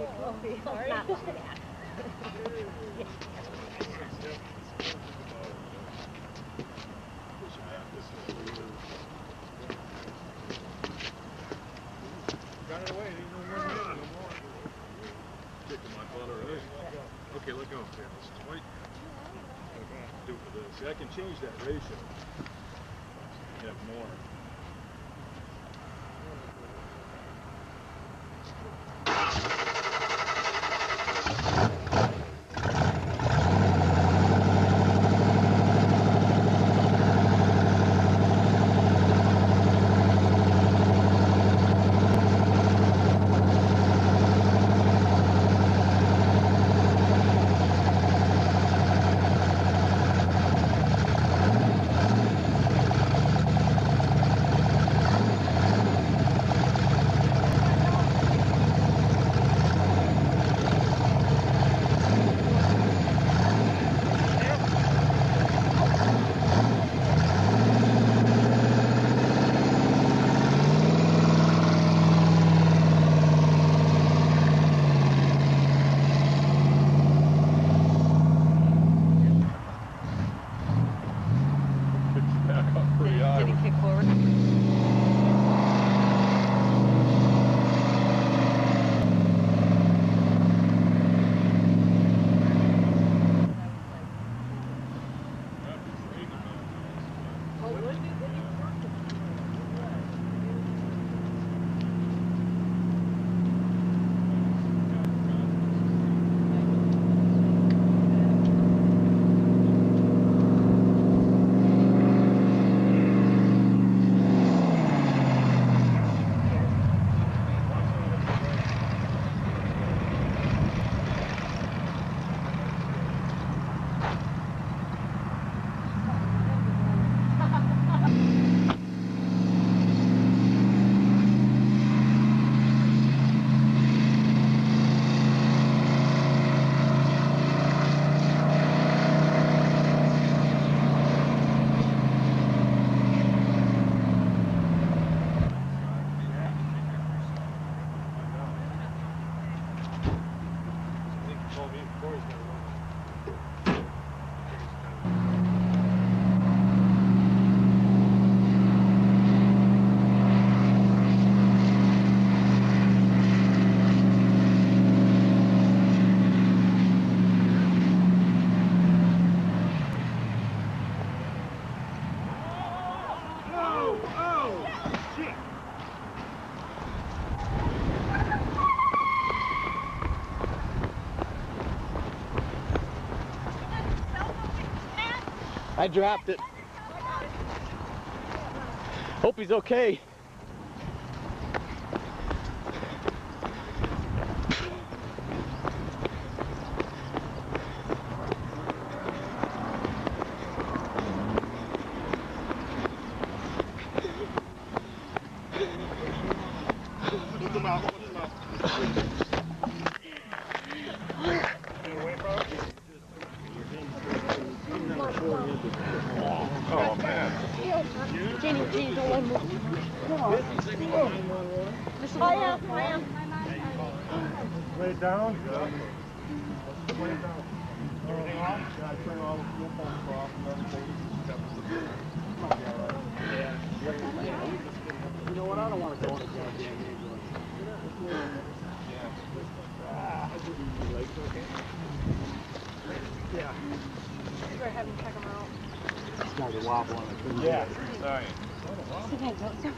Got away. Okay, let go. This is white. Do for this. See, I can change that ratio. Have more. Oh, oh, shit. I dropped it. Hope he's okay. Put them out, put them out. Oh, man. Jenny, Jenny, don't let move. Come on. I am, I am. Lay down. Lay down. Everything off? Yeah, I turn all the fuel pumps off and everything. You know what? I don't want to go in a goddamn ambulance. Yeah. Go ahead and check him out. It's got wobble on it. Yeah. Sorry. Sit down, don't, sit.